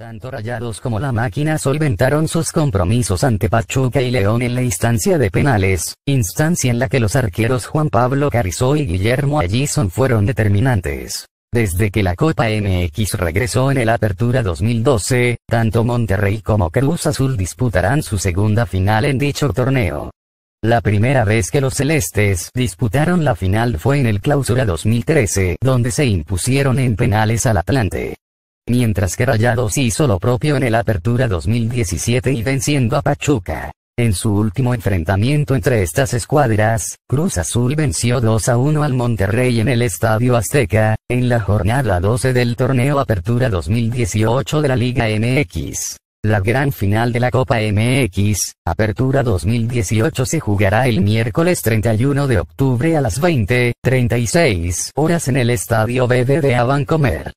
Tanto Rayados como la máquina solventaron sus compromisos ante Pachuca y León en la instancia de penales, instancia en la que los arqueros Juan Pablo Carrizó y Guillermo Allison fueron determinantes. Desde que la Copa MX regresó en el Apertura 2012, tanto Monterrey como Cruz Azul disputarán su segunda final en dicho torneo. La primera vez que los celestes disputaron la final fue en el Clausura 2013, donde se impusieron en penales al Atlante mientras que Rayados hizo lo propio en el Apertura 2017 y venciendo a Pachuca. En su último enfrentamiento entre estas escuadras, Cruz Azul venció 2 a 1 al Monterrey en el Estadio Azteca, en la jornada 12 del torneo Apertura 2018 de la Liga MX. La gran final de la Copa MX, Apertura 2018 se jugará el miércoles 31 de octubre a las 20:36 horas en el Estadio BBVA Bancomer.